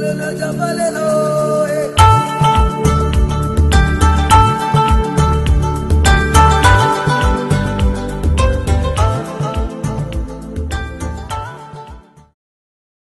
Jabal, Jabal, Jabal,